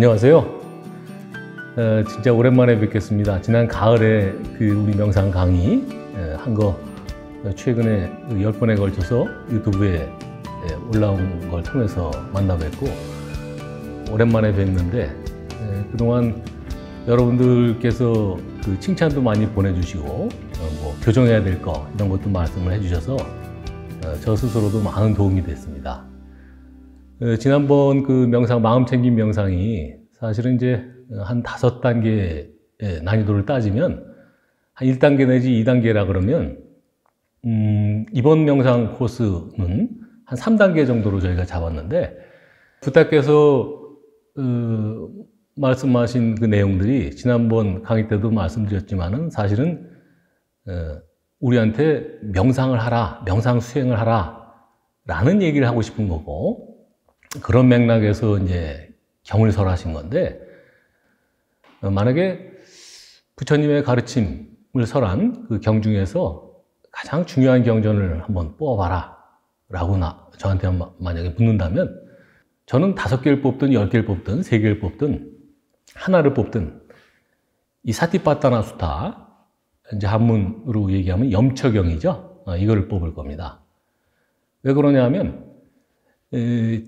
안녕하세요. 어, 진짜 오랜만에 뵙겠습니다. 지난 가을에 그 우리 명상 강의 한 거 최근에 그열 번에 걸쳐서 유튜브에 예, 올라온 걸 통해서 만나 뵙고 오랜만에 뵙는데 예, 그동안 여러분들께서 그 칭찬도 많이 보내주시고 어, 뭐 교정해야 될 거 이런 것도 말씀을 해주셔서 어, 저 스스로도 많은 도움이 됐습니다. 어, 지난번 그 명상 마음 챙김 명상이 사실은 이제 한 다섯 단계의 난이도를 따지면 한 1단계 내지 2단계라 그러면 음, 이번 명상 코스는 한 3단계 정도로 저희가 잡았는데 부탁께서 어, 말씀하신 그 내용들이 지난번 강의 때도 말씀드렸지만은 사실은 어, 우리한테 명상을 하라, 명상 수행을 하라 라는 얘기를 하고 싶은 거고 그런 맥락에서 이제 경을 설하신 건데 어, 만약에 부처님의 가르침을 설한 그 경 중에서 가장 중요한 경전을 한번 뽑아봐라 라고 나, 저한테 만약에 묻는다면 저는 다섯 개를 뽑든 열 개를 뽑든 세 개를 뽑든 하나를 뽑든 이 사티파타나 수타 이제 한문으로 얘기하면 염처경이죠. 어, 이거를 뽑을 겁니다. 왜 그러냐면 에,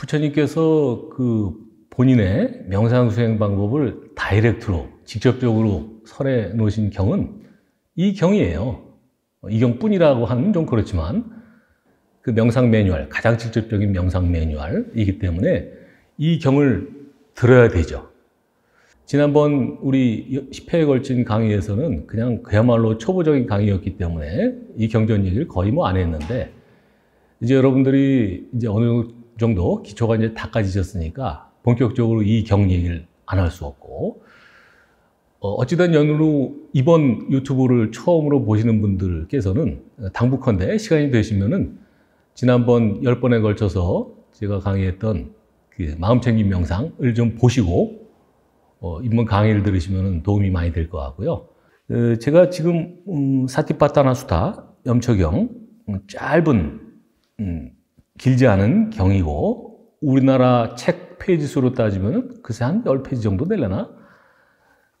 부처님께서 그 본인의 명상 수행 방법을 다이렉트로 직접적으로 설해 놓으신 경은 이 경이에요. 이 경뿐이라고 하면 좀 그렇지만 그 명상 매뉴얼, 가장 직접적인 명상 매뉴얼이기 때문에 이 경을 들어야 되죠. 지난번 우리 10회에 걸친 강의에서는 그냥 그야말로 초보적인 강의였기 때문에 이 경전 얘기를 거의 뭐 안 했는데 이제 여러분들이 이제 어느 정도 기초가 이제 닦아지셨으니까 본격적으로 이 경 얘기를 안 할 수 없고 어, 어찌된 연으로 이번 유튜브를 처음으로 보시는 분들께서는 당부컨대 시간이 되시면은 지난번 10번에 걸쳐서 제가 강의했던 그 마음챙김 명상을 좀 보시고 어, 이번 강의를 들으시면 도움이 많이 될 것 같고요. 어, 제가 지금 음, 사티파타나 수타 염초경 음, 짧은 음, 길지 않은 경이고 우리나라 책 페이지 수로 따지면 글쎄 한 10페이지 정도 되려나?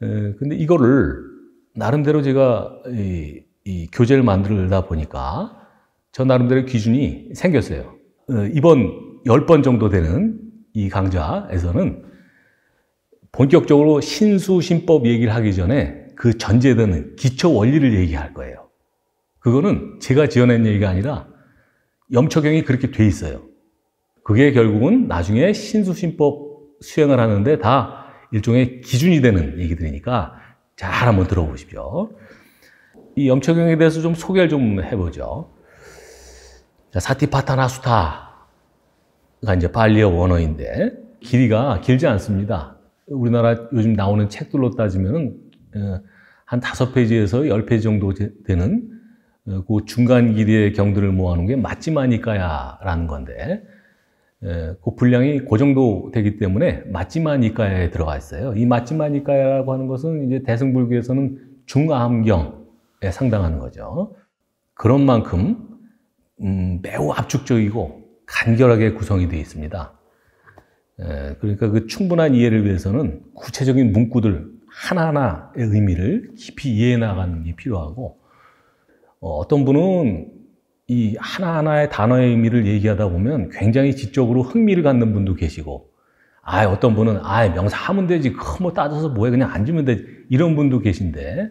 에, 근데 이거를 나름대로 제가 이, 이 교재를 만들다 보니까 저 나름대로 기준이 생겼어요. 어, 이번 10번 정도 되는 이 강좌에서는 본격적으로 신수신법 얘기를 하기 전에 그 전제되는 기초 원리를 얘기할 거예요. 그거는 제가 지어낸 얘기가 아니라 염초경이 그렇게 돼 있어요. 그게 결국은 나중에 신수신법 수행을 하는데 다 일종의 기준이 되는 얘기들이니까 잘 한번 들어보십시오. 이 염초경에 대해서 좀 소개를 좀 해보죠. 사티파타나 수타가 이제 발리어 원어인데 길이가 길지 않습니다. 우리나라 요즘 나오는 책들로 따지면 어, 한 다섯 페이지에서 열 페이지 정도 되는 어, 그 중간 길이의 경들을 모아놓은 게 마찌마니까야라는 건데 그 분량이 그 정도 되기 때문에 마찌마니까야에 들어가 있어요. 이 마찌마니까야라고 하는 것은 이제 대승불교에서는 중암경에 상당하는 거죠. 그런 만큼 음, 매우 압축적이고 간결하게 구성이 되어 있습니다. 에, 그러니까 그 충분한 이해를 위해서는 구체적인 문구들 하나하나의 의미를 깊이 이해해 나가는 게 필요하고 어, 떤 분은 이 하나하나의 단어의 의미를 얘기하다 보면 굉장히 지적으로 흥미를 갖는 분도 계시고 아 어떤 분은 아 명사하면 되지 그뭐 따져서 뭐해 그냥 앉으면 되지 이런 분도 계신데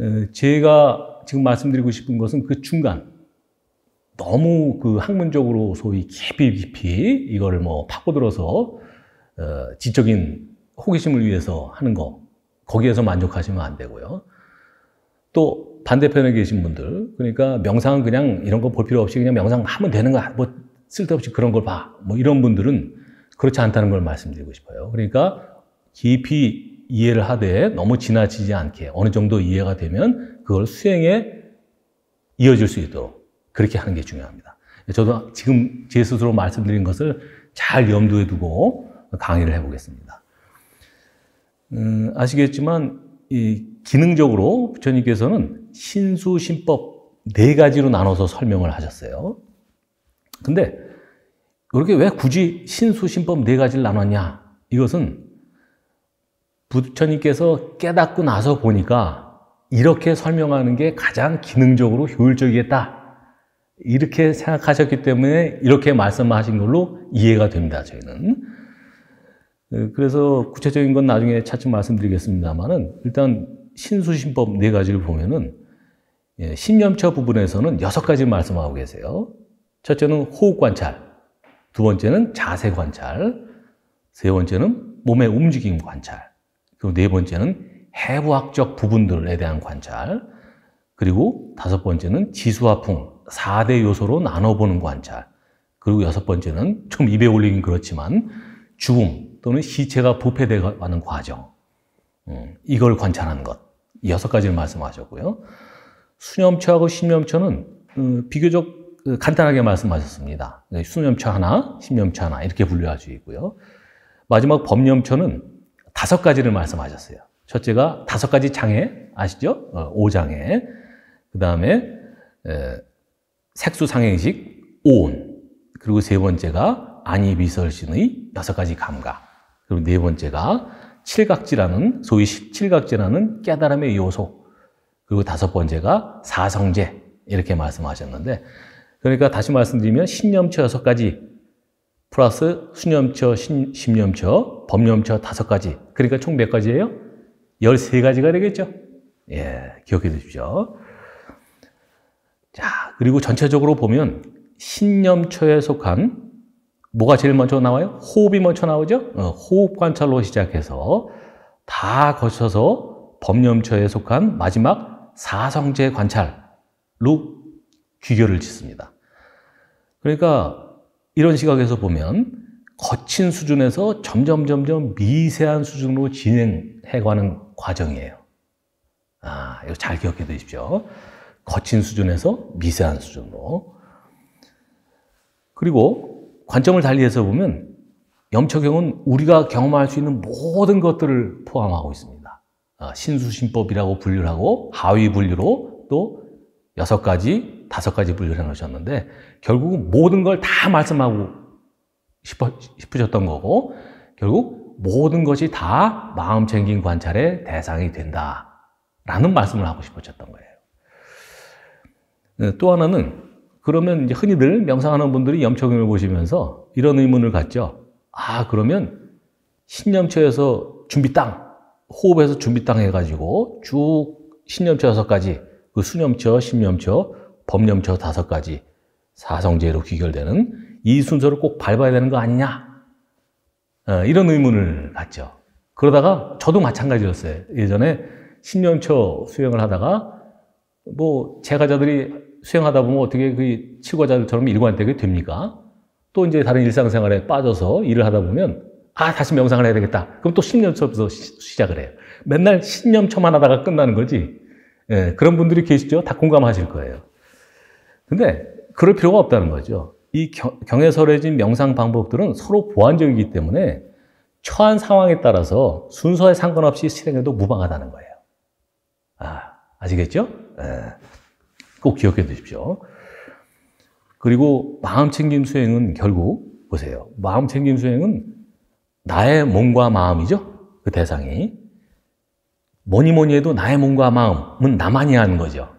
에, 제가 지금 말씀드리고 싶은 것은 그 중간 너무 그 학문적으로 소위 깊이 깊이 이거를 뭐 파고들어서 어, 지적인 호기심을 위해서 하는 거 거기에서 만족하시면 안 되고요. 또 반대편에 계신 분들 그러니까 명상은 그냥 이런 거 볼 필요 없이 그냥 명상 하면 되는 거뭐 쓸데없이 그런 걸 봐. 뭐 이런 분들은 그렇지 않다는 걸 말씀드리고 싶어요. 그러니까 깊이 이해를 하되 너무 지나치지 않게 어느 정도 이해가 되면 그걸 수행에 이어질 수 있도록 그렇게 하는 게 중요합니다. 저도 지금 제 스스로 말씀드린 것을 잘 염두에 두고 강의를 해보겠습니다. 음, 아시겠지만 이 기능적으로 부처님께서는 신수신법 네 가지로 나눠서 설명을 하셨어요. 근데 그렇게 왜 굳이 신수신법 네 가지를 나눴냐? 이것은 부처님께서 깨닫고 나서 보니까 이렇게 설명하는 게 가장 기능적으로 효율적이겠다. 이렇게 생각하셨기 때문에 이렇게 말씀하신 걸로 이해가 됩니다, 저희는. 어, 그래서 구체적인 건 나중에 차츰 말씀드리겠습니다만은 일단 신수신법 네 가지를 보면은 예, 신념처 부분에서는 여섯 가지 말씀하고 계세요. 첫째는 호흡 관찰, 두 번째는 자세 관찰, 세 번째는 몸의 움직임 관찰, 그리고 네 번째는 해부학적 부분들에 대한 관찰, 그리고 다섯 번째는 지수화풍, 4대 요소로 나눠보는 관찰, 그리고 여섯 번째는 좀 입에 올리긴 그렇지만 죽음 또는 시체가 부패되어가는 과정, 음, 이걸 관찰하는 것, 여섯 가지를 말씀하셨고요. 수념처하고 신념처는 어, 비교적 그 간단하게 말씀하셨습니다. 네, 수념처 하나, 신념처 하나 이렇게 있고요. 마지막 법념처는 다섯 가지를 말씀하셨어요. 첫째가 다섯 가지 장애 아시죠? 어, 오장애. 그 다음에 색수상행식 오온. 그리고 세 번째가 안이비설신의 여섯 가지 감각. 그리고 네 번째가 칠각지라는 소위 칠각지라는 깨달음의 요소. 그리고 다섯 번째가 사성제 이렇게 말씀하셨는데 그러니까 다시 말씀드리면 신념처 여섯 가지 플러스 수념처, 신, 심념처, 법념처 다섯 가지. 그러니까 총 몇 가지예요? 열세 가지가 되겠죠? 예, 기억해 두십시오. 자, 그리고 전체적으로 보면 신념처에 속한 뭐가 제일 먼저 나와요? 호흡이 먼저 나오죠? 어, 호흡 관찰로 시작해서 다 거쳐서 법념처에 속한 마지막 사성제 관찰로 귀결을 짓습니다. 그러니까 이런 시각에서 보면 거친 수준에서 점점 점점 미세한 수준으로 진행해가는 과정이에요. 아, 이거 잘 기억해 두십시오. 거친 수준에서 미세한 수준으로. 그리고 관점을 달리해서 보면 염초경은 우리가 경험할 수 있는 모든 것들을 포함하고 있습니다. 아, 신수신법이라고 분류를 하고 하위 분류로 또 여섯 가지, 다섯 가지 분류를 해놓으셨는데 결국은 모든 걸 다 말씀하고 싶으셨던 거고 결국 모든 것이 다 마음 챙긴 관찰의 대상이 된다라는 말씀을 하고 싶으셨던 거예요. 네, 또 하나는 그러면 이제 흔히들 명상하는 분들이 염초경을 보시면서 이런 의문을 갖죠. 아 그러면 신념처에서 준비 땅, 호흡에서 준비 땅 해가지고 쭉 신념처 여섯 가지 그 수념처, 신념처, 법념처 다섯 가지 사성제로 귀결되는 이 순서를 꼭 밟아야 되는 거 아니냐? 어, 이런 의문을 갖죠. 그러다가 저도 마찬가지였어요. 예전에 신념처 수행을 하다가 뭐 제가자들이 수행하다 보면 어떻게 그 치과자들처럼 일관되게 됩니까? 또 이제 다른 일상생활에 빠져서 일을 하다 보면 아 다시 명상을 해야 되겠다. 그럼 또 신념처부터 시작을 해요. 맨날 신념처만 하다가 끝나는 거지. 예, 그런 분들이 계시죠? 다 공감하실 거예요. 근데 그럴 필요가 없다는 거죠. 이 경애설해진 명상 방법들은 서로 보완적이기 때문에 처한 상황에 따라서 순서에 상관없이 실행해도 무방하다는 거예요. 아, 아시겠죠? 예, 꼭 기억해 두십시오. 그리고 마음 챙김 수행은 결국 보세요. 마음 챙김 수행은 나의 몸과 마음이죠. 그 대상이. 뭐니 뭐니 해도 나의 몸과 마음은 나만이 하는 거죠.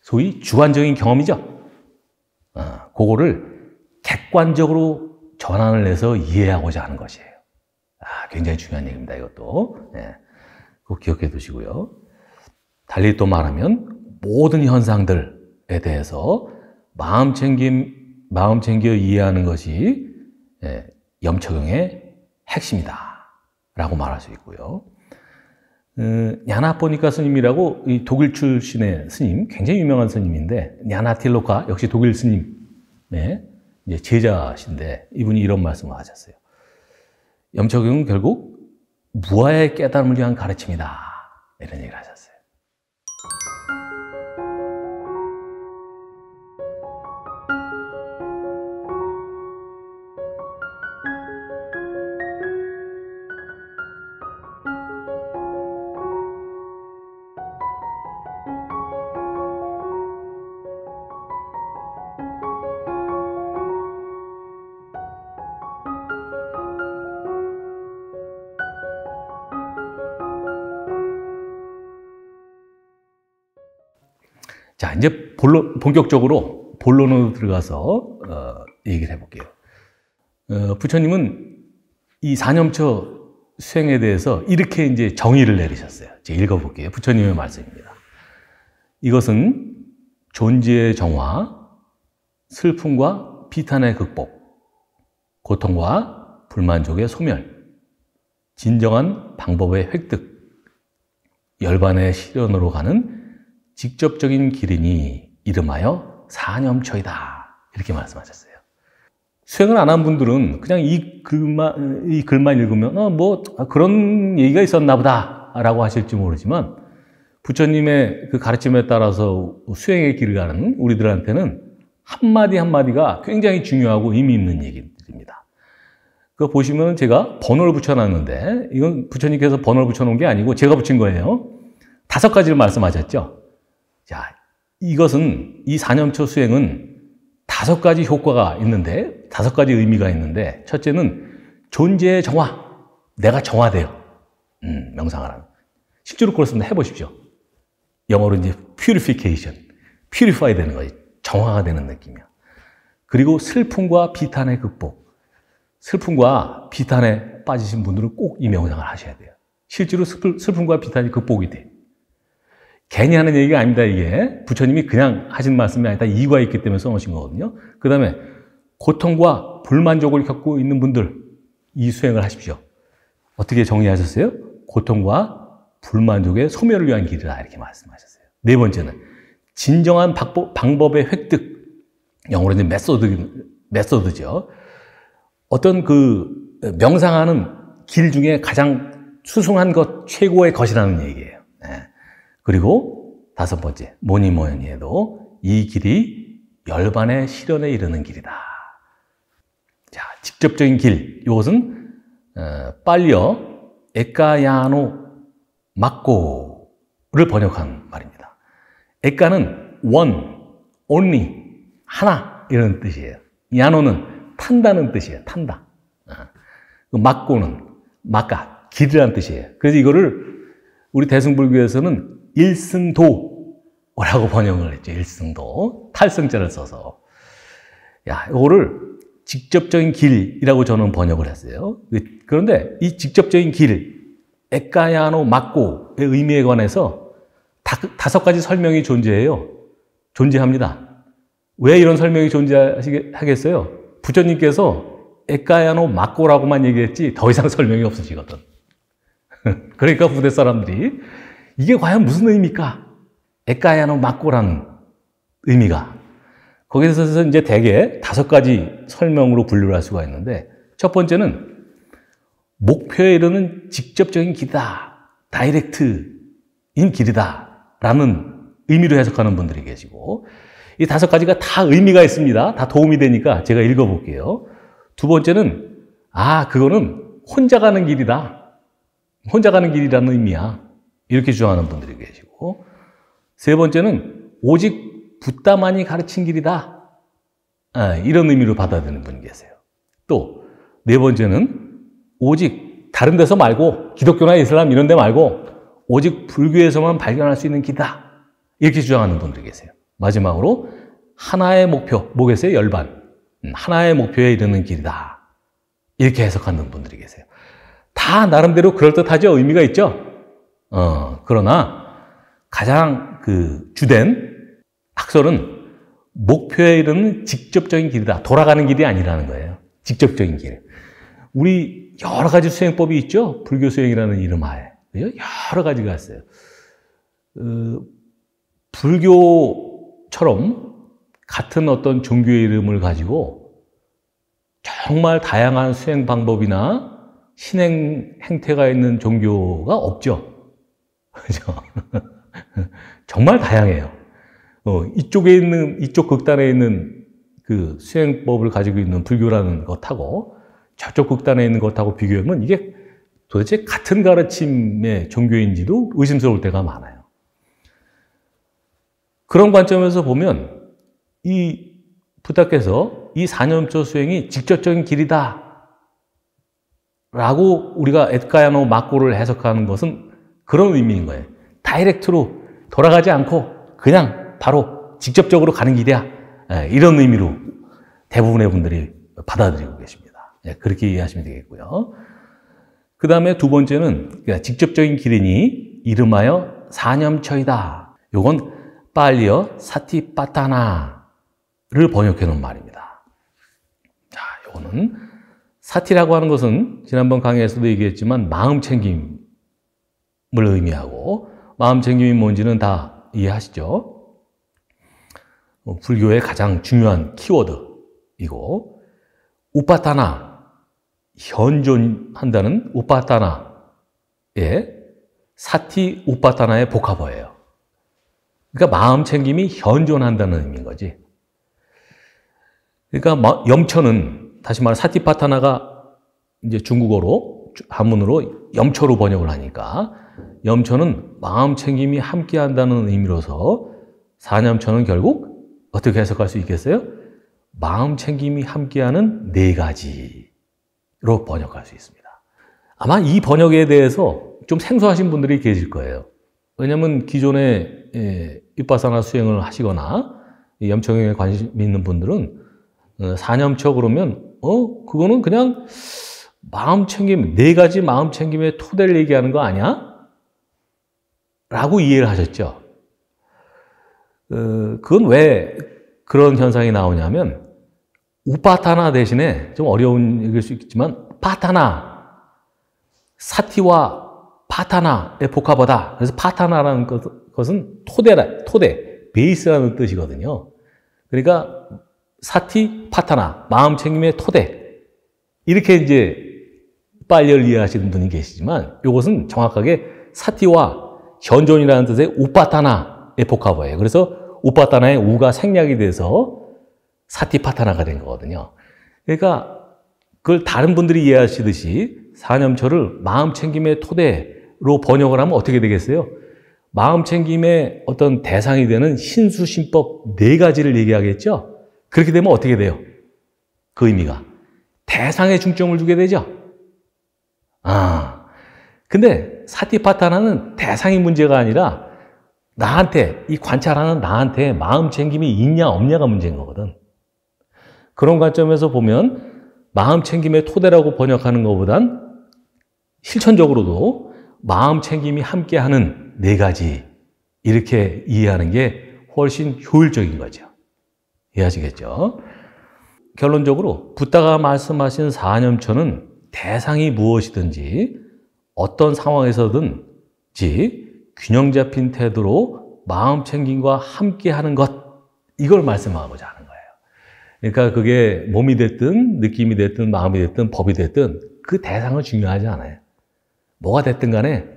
소위 주관적인 경험이죠. 아, 그거를 객관적으로 전환을 해서 이해하고자 하는 것이에요. 아, 굉장히 중요한 얘기입니다, 이것도. 네. 꼭 기억해 두시고요. 달리 또 말하면 모든 현상들에 대해서 마음 챙김, 마음 챙겨 이해하는 것이 예, 염처경의 핵심이다. 라고 말할 수 있고요. 야나포니카 스님이라고 이 독일 출신의 스님, 굉장히 유명한 스님인데 야나틸로카 역시 독일 스님의 이제 제자신데 이분이 이런 말씀을 하셨어요. 염초경은 결국 무아의 깨달음을 위한 가르침이다 이런 얘기를 하셨어요. 본론, 본격적으로 본론으로 들어가서, 어, 얘기를 해볼게요. 어, 부처님은 이 사념처 수행에 대해서 이렇게 이제 정의를 내리셨어요. 제가 읽어볼게요. 부처님의 말씀입니다. 이것은 존재의 정화, 슬픔과 비탄의 극복, 고통과 불만족의 소멸, 진정한 방법의 획득, 열반의 실현으로 가는 직접적인 길이니 이름하여 사념처이다. 이렇게 말씀하셨어요. 수행을 안 한 분들은 그냥 이 글만, 이 글만 읽으면, 어, 뭐, 그런 얘기가 있었나 보다. 라고 하실지 모르지만, 부처님의 그 가르침에 따라서 수행의 길을 가는 우리들한테는 한마디 한마디가 굉장히 중요하고 의미 있는 얘기들입니다. 그거 보시면 제가 번호를 붙여놨는데, 이건 부처님께서 번호를 붙여놓은 게 아니고 제가 붙인 거예요. 다섯 가지를 말씀하셨죠. 자, 이것은, 이 사념초 수행은 다섯 가지 효과가 있는데, 다섯 가지 의미가 있는데, 첫째는 존재의 정화. 내가 정화돼요. 음, 명상을 하면. 실제로 그렇습니다. 해보십시오. 영어로 이제 purification. purify 되는 거예요. 정화가 되는 느낌이야. 그리고 슬픔과 비탄의 극복. 슬픔과 비탄에 빠지신 분들은 꼭 이 명상을 하셔야 돼요. 실제로 슬픔과 비탄이 극복이 돼. 괜히 하는 얘기가 아닙니다, 이게. 부처님이 그냥 하신 말씀이 아니다. 이유가 있기 때문에 써놓으신 거거든요. 그 다음에 고통과 불만족을 겪고 있는 분들, 이 수행을 하십시오. 어떻게 정리하셨어요? 고통과 불만족의 소멸을 위한 길이다. 이렇게 말씀하셨어요. 네 번째는 진정한 방법 의 획득. 영어로 이제 method, method죠. 어떤 그 명상하는 길 중에 가장 수승한 것, 최고의 것이라는 얘기예요. 네. 그리고 다섯 번째, 뭐니 뭐니 해도 이 길이 열반의 실현에 이르는 길이다. 자, 직접적인 길. 이것은 어, 빨리어 에까야노 막고를 번역한 말입니다. 에까는 one, only, 하나 이런 뜻이에요. 야노는 탄다는 뜻이에요. 탄다. 막고는 어. 그 막가, 길이라는 뜻이에요. 그래서 이거를 우리 대승불교에서는 일승도라고 번역을 했죠. 일승도. 탈승자를 써서. 야, 이거를 직접적인 길이라고 저는 번역을 했어요. 그런데 이 직접적인 길, 에까야노 막고의 의미에 관해서 다 섯 가지 설명이 존재해요. 존재합니다. 왜 이런 설명이 존재하겠어요? 부처님께서 에까야노 막고라고만 얘기했지 더 이상 설명이 없으시거든. 그러니까 부대 사람들이 이게 과연 무슨 의미입니까? 에까야노 막고라는 의미가. 거기서 이제 대개 다섯 가지 설명으로 분류를 할 수가 있는데, 첫 번째는 목표에 이르는 직접적인 길이다. 다이렉트인 길이다. 라는 의미로 해석하는 분들이 계시고, 이 다섯 가지가 다 의미가 있습니다. 다 도움이 되니까 제가 읽어볼게요. 두 번째는, 아, 그거는 혼자 가는 길이다. 혼자 가는 길이라는 의미야. 이렇게 주장하는 분들이 계시고, 세 번째는 오직 붓다만이 가르친 길이다. 아, 이런 의미로 받아들이는 분이 계세요. 또, 네 번째는 오직 다른 데서 말고, 기독교나 이슬람 이런 데 말고, 오직 불교에서만 발견할 수 있는 길이다. 이렇게 주장하는 분들이 계세요. 마지막으로, 하나의 목표, 뭐겠어요? 열반. 음, 하나의 목표에 이르는 길이다. 이렇게 해석하는 분들이 계세요. 다 나름대로 그럴듯하죠? 의미가 있죠? 어, 그러나 가장 그 주된 학설은 목표에 이르는 직접적인 길이다. 돌아가는 길이 아니라는 거예요. 직접적인 길. 우리 여러 가지 수행법이 있죠? 불교 수행이라는 이름 하에. 여러 가지가 있어요. 어, 불교처럼 같은 어떤 종교의 이름을 가지고 정말 다양한 수행 방법이나 신행 행태가 있는 종교가 없죠. 그죠? 정말 다양해요. 어, 이쪽에 있는, 이쪽 극단에 있는 그 수행법을 가지고 있는 불교라는 것하고 저쪽 극단에 있는 것하고 비교하면 이게 도대체 같은 가르침의 종교인지도 의심스러울 때가 많아요. 그런 관점에서 보면 이 부탁께서 이 4년조 수행이 직접적인 길이다. 라고 우리가 에드카야노 마코를 해석하는 것은 그런 의미인 거예요. 다이렉트로 돌아가지 않고 그냥 바로 직접적으로 가는 길이야. 예, 이런 의미로 대부분의 분들이 받아들이고 계십니다. 예, 그렇게 이해하시면 되겠고요. 그 다음에 두 번째는 그러니까 직접적인 길이니 이름하여 사념처이다. 요건 빨리어 사티빠타나를 번역해 놓은 말입니다. 자, 요거는 사티라고 하는 것은 지난번 강의에서도 얘기했지만 마음 챙김을 의미하고 마음 챙김이 뭔지는 다 이해하시죠? 어, 불교의 가장 중요한 키워드이고 우파타나 현존한다는 우파타나의 사티 우파타나의 복합어예요. 그러니까 마음 챙김이 현존한다는 의미인 거지. 그러니까 염처는 다시 말해 사티파타나가 이제 중국어로 한문으로 염처로 번역을 하니까 염처는 마음 챙김이 함께 한다는 의미로서 사념처는 결국 어떻게 해석할 수 있겠어요? 마음 챙김이 함께하는 네 가지. 로 번역할 수 있습니다. 아마 이 번역에 대해서 좀 생소하신 분들이 계실 거예요. 왜냐하면 기존에 예, 입바사나 수행을 하시거나 염청에 관심 있는 분들은 어, 사념처 그러면 어 그거는 그냥 마음 챙김 네 가지 마음 챙김의 토대를 얘기하는 거 아니야? 라고 이해를 하셨죠. 어, 그건 왜 그런 현상이 나오냐면 우파타나 대신에 좀 어려운 얘기일 수 있겠지만 파타나 사티와 파타나의 복합어다. 그래서 파타나라는 것은 토대라, 토대, 베이스라는 뜻이거든요. 그러니까 사티, 파타나, 마음 챙김의 토대. 이렇게 이제 빨리를 이해하시는 분이 계시지만 이것은 정확하게 사티와 현존이라는 뜻의 우파타나의 복합어예요. 그래서 우파타나의 우가 생략이 돼서 사티파타나가 된 거거든요. 그러니까 그걸 다른 분들이 이해하시듯이 사념처를 마음 챙김의 토대로 번역을 하면 어떻게 되겠어요? 마음 챙김의 어떤 대상이 되는 신수신법 네 가지를 얘기하겠죠? 그렇게 되면 어떻게 돼요? 그 의미가. 대상에 중점을 두게 되죠? 아. 근데 사티파타나는 대상이 문제가 아니라 나한테, 이 관찰하는 나한테 마음 챙김이 있냐, 없냐가 문제인 거거든. 그런 관점에서 보면 마음 챙김의 토대라고 번역하는 것보단 실천적으로도 마음 챙김이 함께하는 네 가지 이렇게 이해하는 게 훨씬 효율적인 거죠. 이해하시겠죠? 결론적으로 붓다가 말씀하신 사념처는 대상이 무엇이든지 어떤 상황에서든지 균형 잡힌 태도로 마음 챙김과 함께 하는 것 이걸 말씀하고자 하는 거예요. 그러니까 그게 몸이 됐든 느낌이 됐든 마음이 됐든 법이 됐든 그 대상은 중요하지 않아요. 뭐가 됐든 간에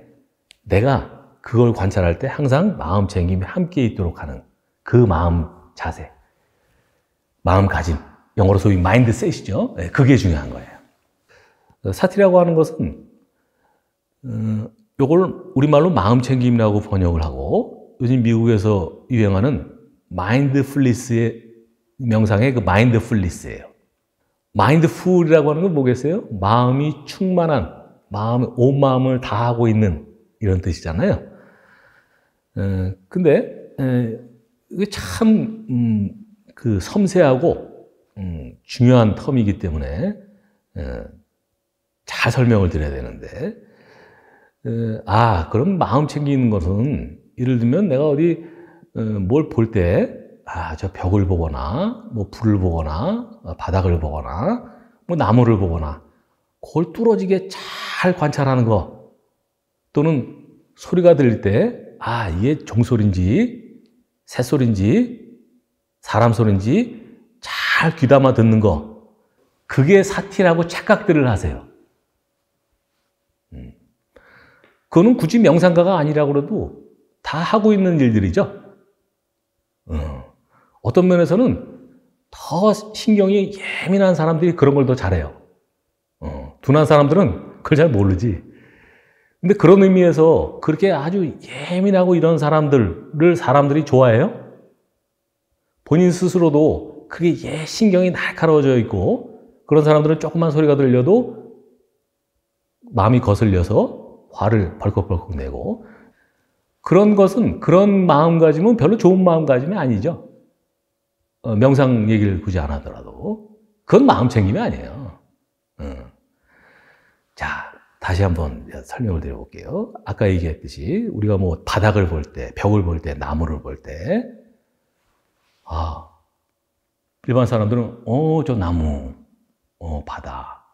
내가 그걸 관찰할 때 항상 마음 챙김이 함께 있도록 하는 그 마음 자세, 마음가짐, 영어로 소위 마인드셋이죠. 네, 그게 중요한 거예요. 사티라고 하는 것은 어, 요걸 우리말로 마음 챙김이라고 번역을 하고 요즘 미국에서 유행하는 마인드풀리스의 명상의 그 마인드풀리스예요. 마인드풀이라고 하는 건 뭐겠어요? 마음이 충만한, 마음, 온 마음을 다 하고 있는 이런 뜻이잖아요. 에, 근데 에, 이게 참, 음, 그 섬세하고 음, 중요한 텀이기 때문에 에, 잘 설명을 드려야 되는데, 에, 아, 그럼 마음 챙기는 것은 예를 들면 내가 어디 어, 뭘볼 때, 아, 저 벽을 보거나, 뭐 불을 보거나, 어, 바닥을 보거나, 뭐 나무를 보거나, 그걸 뚫어지게 잘 관찰하는 거, 또는 소리가 들릴 때, 아, 이게 종소리인지, 새소리인지, 사람 소리인지 잘 귀담아 듣는 거, 그게 사티라고 착각들을 하세요. 음. 그거는 굳이 명상가가 아니라 그래도 다 하고 있는 일들이죠. 어. 어떤 면에서는 더 신경이 예민한 사람들이 그런 걸 더 잘해요. 어, 둔한 사람들은 그걸 잘 모르지. 근데 그런 의미에서 그렇게 아주 예민하고 이런 사람들을 사람들이 좋아해요? 본인 스스로도 그게 예, 신경이 날카로워져 있고 그런 사람들은 조금만 소리가 들려도 마음이 거슬려서 화를 벌컥벌컥 내고 그런 것은 그런 마음가짐은 별로 좋은 마음가짐이 아니죠. 어, 명상 얘기를 굳이 안 하더라도 그건 마음 챙김이 아니에요. 어. 자, 다시 한번 설명을 드려볼게요. 아까 얘기했듯이 우리가 뭐 바닥을 볼 때, 벽을 볼 때, 나무를 볼 때, 아, 일반 사람들은 어, 저 나무, 어, 바다,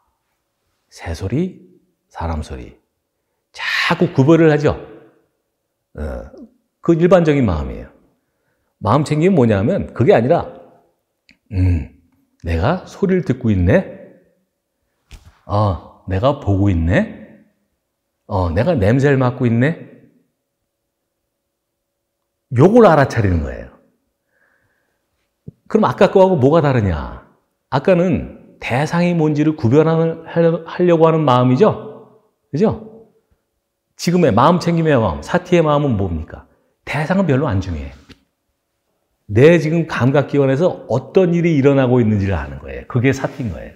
새 소리, 사람 소리, 자꾸 구별을 하죠. 어, 그 일반적인 마음이에요. 마음 챙김이 뭐냐면 그게 아니라, 음, 내가 소리를 듣고 있네. 어, 내가 보고 있네. 어, 내가 냄새를 맡고 있네? 요걸 알아차리는 거예요. 그럼 아까 거하고 뭐가 다르냐? 아까는 대상이 뭔지를 구별하려고 하는 마음이죠? 그죠? 지금의 마음 챙김의 마음, 사티의 마음은 뭡니까? 대상은 별로 안 중요해. 내 지금 감각기관에서 어떤 일이 일어나고 있는지를 아는 거예요. 그게 사티인 거예요.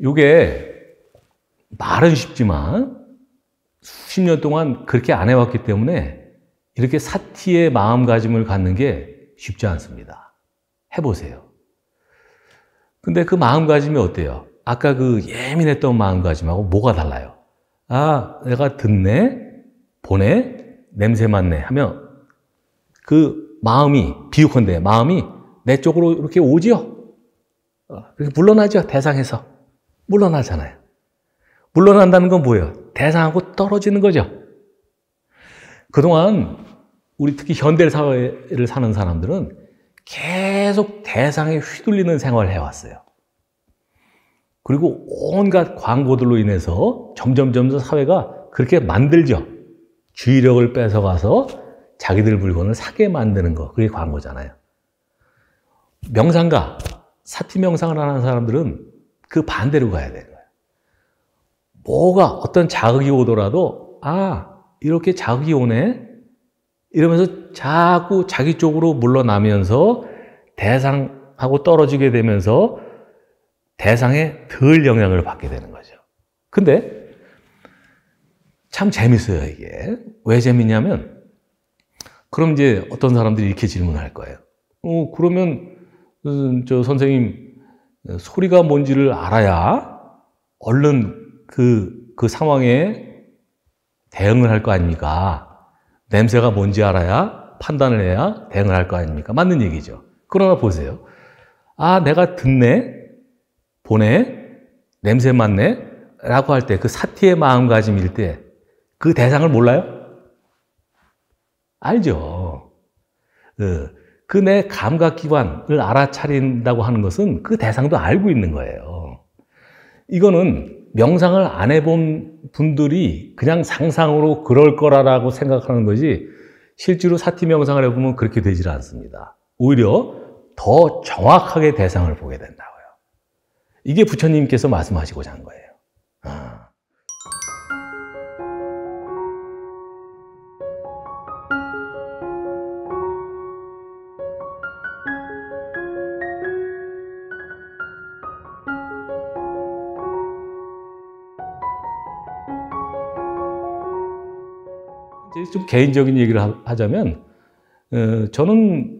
요게 말은 쉽지만 수십 년 동안 그렇게 안 해왔기 때문에 이렇게 사티의 마음가짐을 갖는 게 쉽지 않습니다. 해보세요. 근데 그 마음가짐이 어때요? 아까 그 예민했던 마음가짐하고 뭐가 달라요? 아, 내가 듣네, 보네, 냄새 맡네 하면 그 마음이, 비유컨대 마음이 내 쪽으로 이렇게? 어, 이렇게 물러나죠? 대상에서. 물러나잖아요. 물러난다는 건 뭐예요? 대상하고 떨어지는 거죠. 그동안 우리 특히 현대 사회를 사는 사람들은 계속 대상에 휘둘리는 생활을 해왔어요. 그리고 온갖 광고들로 인해서 점점 점점 사회가 그렇게 만들죠. 주의력을 뺏어가서 자기들 물건을 사게 만드는 거. 그게 광고잖아요. 명상가, 사티 명상을 하는 사람들은 그 반대로 가야 돼요. 뭐가 어떤 자극이 오더라도 아 이렇게 자극이 오네 이러면서 자꾸 자기 쪽으로 물러나면서 대상하고 떨어지게 되면서 대상에 덜 영향을 받게 되는 거죠. 근데 참 재밌어요 이게 왜 재밌냐면 그럼 이제 어떤 사람들이 이렇게 질문할 거예요. 어 그러면 음, 저 선생님 소리가 뭔지를 알아야 얼른 그, 그 상황에 대응을 할 거 아닙니까? 냄새가 뭔지 알아야 판단을 해야 대응을 할 거 아닙니까? 맞는 얘기죠. 그러나 보세요. 아, 내가 듣네? 보네? 냄새 맡네? 라고 할 때 그 사티의 마음가짐일 때 그 대상을 몰라요? 알죠. 그 내 감각기관을 알아차린다고 하는 것은 그 대상도 알고 있는 거예요. 이거는 명상을 안 해본 분들이 그냥 상상으로 그럴 거라고 생각하는 거지 실제로 사티 명상을 해보면 그렇게 되질 않습니다. 오히려 더 정확하게 대상을 보게 된다고요. 이게 부처님께서 말씀하시고자 한 거예요. 아. 좀 개인적인 얘기를 하자면 어, 저는 어,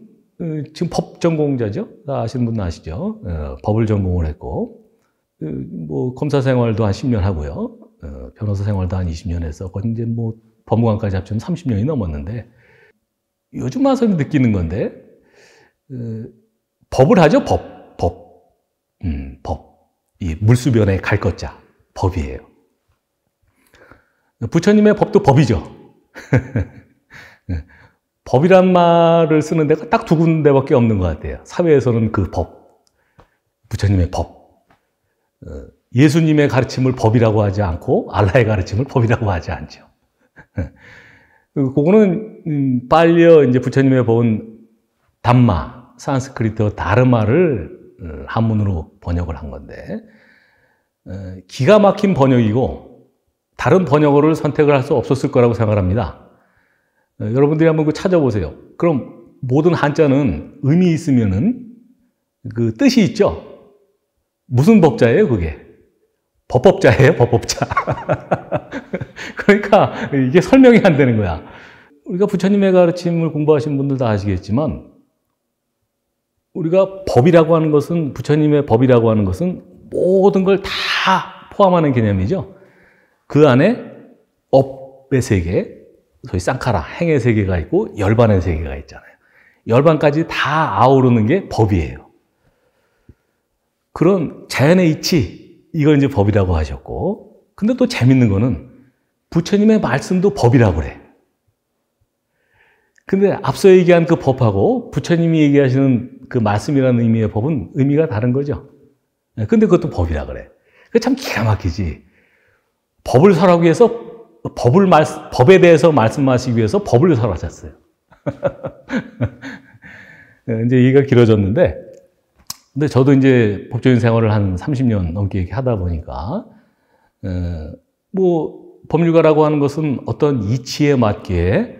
지금 법 전공자죠. 아시는 분은 아시죠. 어, 법을 전공을 했고 뭐 검사 생활도 한 10년 하고요. 변호사 생활도 한 20년 해서 이제 뭐 법무관까지 합치면 30년이 넘었는데 요즘 와서 느끼는 건데 법을 하죠. 법, 법, 음, 법. 이 물수변에 갈 것자 법이에요. 부처님의 법도 법이죠. 법이란 말을 쓰는 데가 딱 두 군데밖에 없는 것 같아요. 사회에서는 그 법, 부처님의 법. 어, 예수님의 가르침을 법이라고 하지 않고 알라의 가르침을 법이라고 하지 않죠. 그거는 음, 빨려 이제 부처님의 법은 담마, 산스크리트 다르마를 어, 한문으로 번역을 한 건데 어, 기가 막힌 번역이고 다른 번역어를 선택을 할 수 없었을 거라고 생각합니다. 어, 여러분들이 한번 그 찾아보세요. 그럼 모든 한자는 의미 있으면은 그 뜻이 있죠? 무슨 법자예요, 그게? 법법자예요, 법법자. 그러니까 이게 설명이 안 되는 거야. 우리가 부처님의 가르침을 공부하신 분들 다 아시겠지만 우리가 법이라고 하는 것은 부처님의 법이라고 하는 것은 모든 걸 다 포함하는 개념이죠. 그 안에 업의 세계, 소위 쌍카라, 행의 세계가 있고 열반의 세계가 있잖아요. 열반까지 다 아우르는 게 법이에요. 그런 자연의 이치, 이걸 이제 법이라고 하셨고, 근데 또 재밌는 거는 부처님의 말씀도 법이라고 그래. 근데 앞서 얘기한 그 법하고 부처님이 얘기하시는 그 말씀이라는 의미의 법은 의미가 다른 거죠. 네, 근데 그것도 법이라 그래. 참 기가 막히지. 법을 설하기 위해서 법을 말, 법에 대해서 말씀하시기 위해서 법을 설하셨어요. 네, 이제 얘기가 길어졌는데, 근데 저도 이제 법조인 생활을 한 30년 넘게 하다 보니까, 어, 뭐, 법률가라고 하는 것은 어떤 이치에 맞게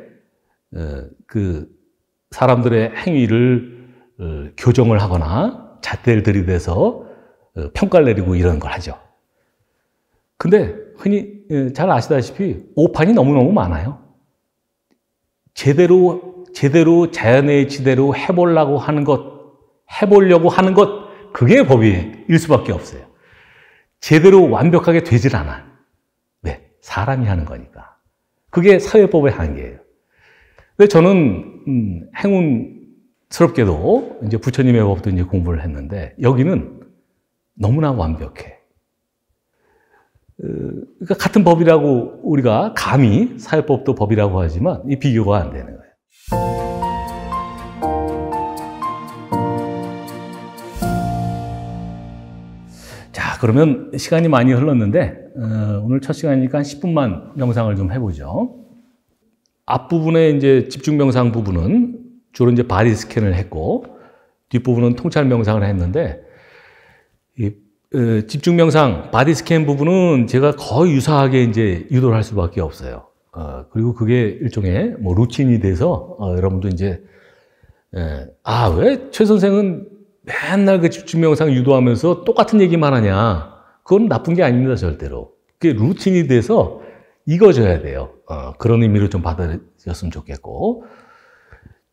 어, 그 사람들의 행위를 어, 교정을 하거나 잣대를 들이대서 어, 평가를 내리고 이런 걸 하죠. 근데 흔히 예, 잘 아시다시피 오판이 너무너무 많아요. 제대로 제대로 자연의 지대로 해보려고 하는 것, 해보려고 하는 것, 그게 법일 수밖에 없어요. 제대로 완벽하게 되질 않아. 왜? 사람이 하는 거니까. 그게 사회법의 한계예요. 근데 저는 음, 행운스럽게도 이제 부처님의 법도 이제 공부를 했는데 여기는 너무나 완벽해. 어, 그러니까 같은 법이라고 우리가 감히 사회법도 법이라고 하지만 이 비교가 안 되는 거예요. 자, 그러면 시간이 많이 흘렀는데 어, 오늘 첫 시간이니까 한 10분만 명상을 좀 해보죠. 앞부분에 이제 집중 명상 부분은 주로 이제 body scan을 했고 뒷부분은 통찰 명상을 했는데 집중 명상 body scan 부분은 제가 거의 유사하게 이제 유도를 할 수밖에 없어요. 어, 그리고 그게 일종의 뭐 루틴이 돼서 어, 여러분도 이제 예, 아왜 최 선생은 맨날 그 집중 명상 유도하면서 똑같은 얘기만 하냐? 그건 나쁜 게 아닙니다 절대로. 그게 루틴이 돼서 익어져야 돼요. 어, 그런 의미로 좀 받아들였으면 좋겠고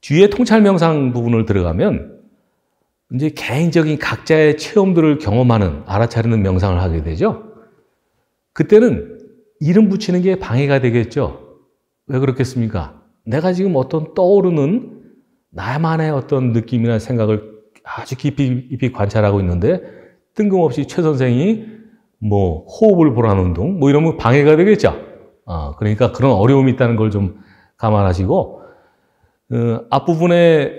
뒤에 통찰 명상 부분을 들어가면 이제 개인적인 각자의 체험들을 경험하는 알아차리는 명상을 하게 되죠. 그때는 이름 붙이는 게 방해가 되겠죠. 왜 그렇겠습니까? 내가 지금 어떤 떠오르는 나만의 어떤 느낌이나 생각을 아주 깊이, 깊이 관찰하고 있는데 뜬금없이 최 선생이 뭐 호흡을 보라는 운동 뭐 이러면 방해가 되겠죠. 어, 그러니까 그런 어려움이 있다는 걸 좀 감안하시고 어, 앞부분에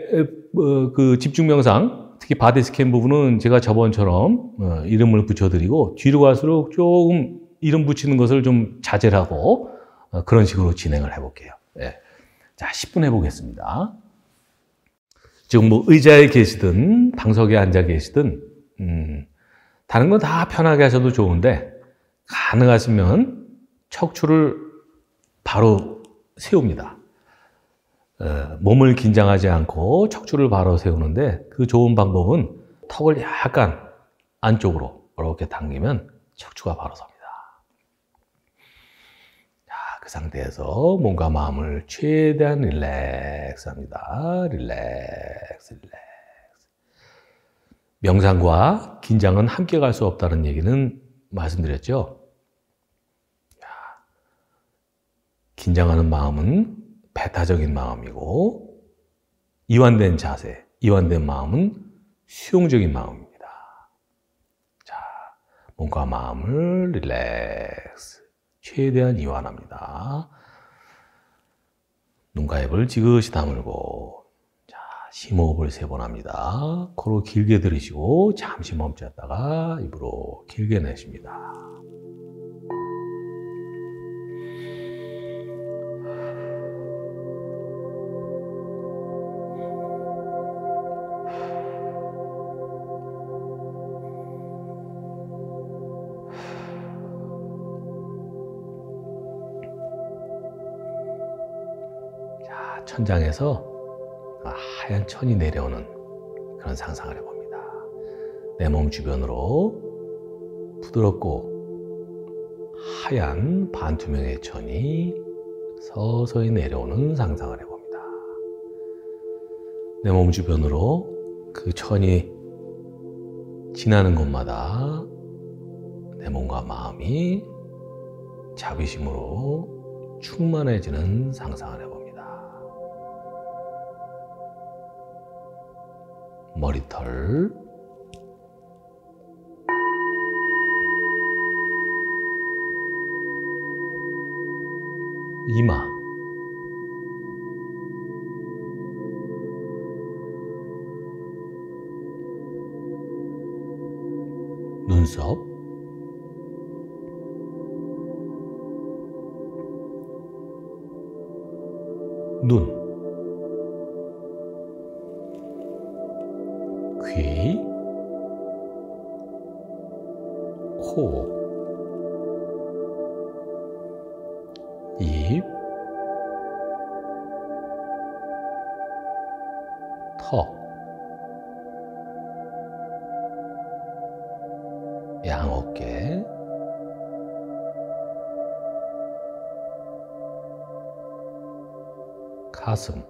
어, 그 집중 명상 특히 body scan 부분은 제가 저번처럼 어, 이름을 붙여드리고 뒤로 갈수록 조금 이름 붙이는 것을 좀 자제를 하고 어, 그런 식으로 진행을 해볼게요. 네. 자, 10분 해보겠습니다. 지금 뭐 의자에 계시든 방석에 앉아 계시든 음, 다른 건 다 편하게 하셔도 좋은데 가능하시면 척추를 바로 세웁니다. 어, 몸을 긴장하지 않고 척추를 바로 세우는데 그 좋은 방법은 턱을 약간 안쪽으로 이렇게 당기면 척추가 바로 섭니다. 자, 그 상태에서 몸과 마음을 최대한 릴렉스 합니다. 릴렉스, 릴렉스. 명상과 긴장은 함께 갈 수 없다는 얘기는 말씀드렸죠. 긴장하는 마음은 배타적인 마음이고 이완된 자세, 이완된 마음은 수용적인 마음입니다. 자, 몸과 마음을 릴렉스, 최대한 이완합니다. 눈과 입을 지그시 다물고 자, 심호흡을 세 번 합니다. 코로 길게 들이시고 잠시 멈췄다가 입으로 길게 내쉽니다. 천장에서 하얀 천이 내려오는 그런 상상을 해봅니다. 내 몸 주변으로 부드럽고 하얀 반투명의 천이 서서히 내려오는 상상을 해봅니다. 내 몸 주변으로 그 천이 지나는 곳마다 내 몸과 마음이 자비심으로 충만해지는 상상을 해봅니다. 머리털, 이마, 눈썹, 가슴,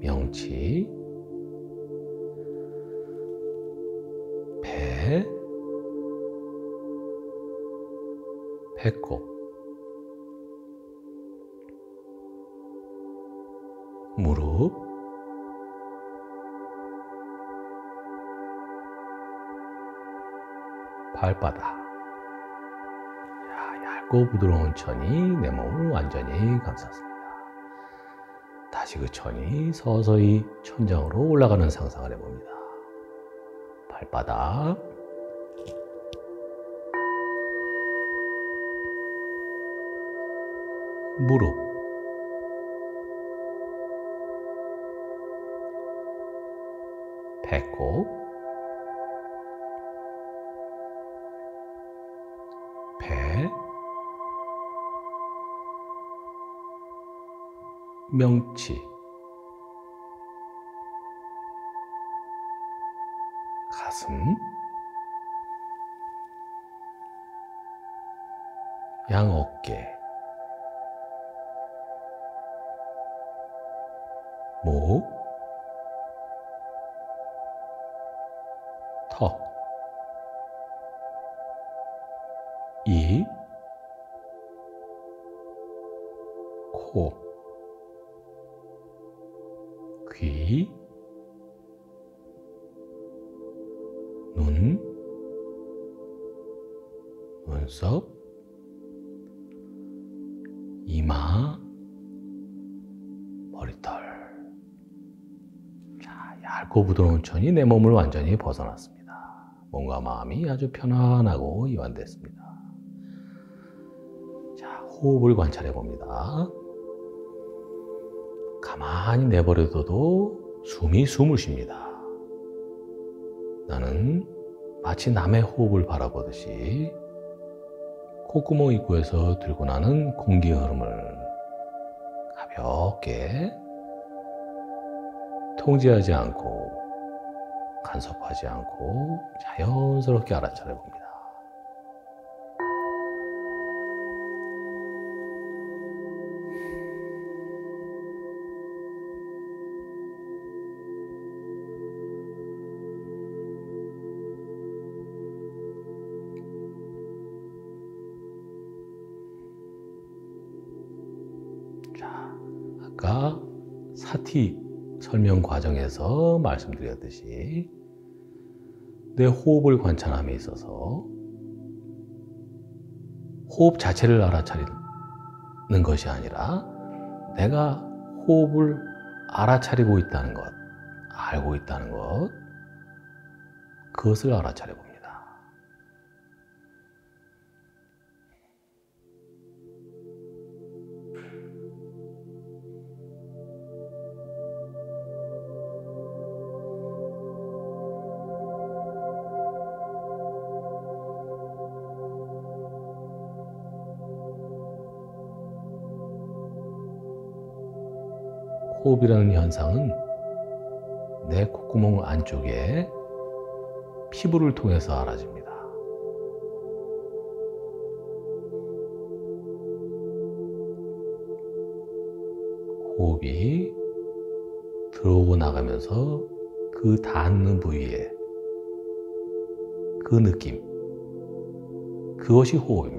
명치, 배, 배꼽, 야, 얇고 부드러운 천이 내 몸을 완전히 감쌌습니다. 다시 그 천이 서서히 천장으로 올라가는 상상을 해봅니다. 발바닥, 무릎, 가슴, 양 어깨, 천이 내 몸을 완전히 벗어났습니다. 몸과 마음이 아주 편안하고 이완됐습니다. 자, 호흡을 관찰해 봅니다. 가만히 내버려둬도 숨이 숨을 쉽니다. 나는 마치 남의 호흡을 바라보듯이 콧구멍 입구에서 들고 나는 공기의 흐름을 가볍게 통제하지 않고 간섭하지 않고 자연스럽게 알아차려 봅니다. 자, 아까 사티 설명 과정에서 말씀드렸듯이 내 호흡을 관찰함에 있어서 호흡 자체를 알아차리는 것이 아니라 내가 호흡을 알아차리고 있다는 것, 알고 있다는 것, 그것을 알아차려 봅니다. 호흡이라는 현상은 내 콧구멍 안쪽에 피부를 통해서 알아집니다. 호흡이 들어오고 나가면서 그 닿는 부위에 그 느낌, 그것이 호흡입니다.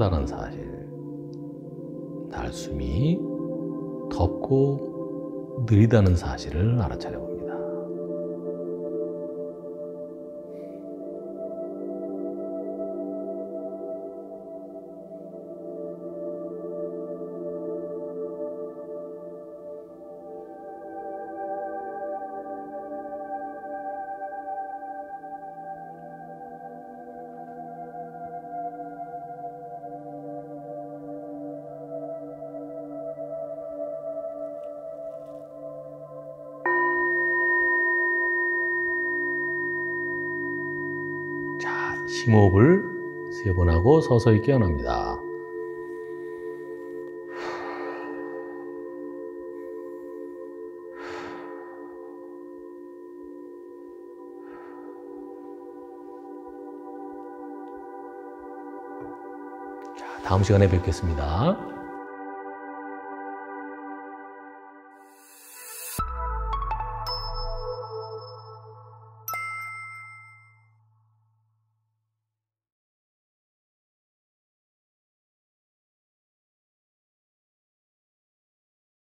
하고 빠르다는 사실, 날숨이 덥고 느리다는 사실을 알아차려 봅니다. 심호흡을 세 번 하고 서서히 깨어납니다. 자, 다음 시간에 뵙겠습니다.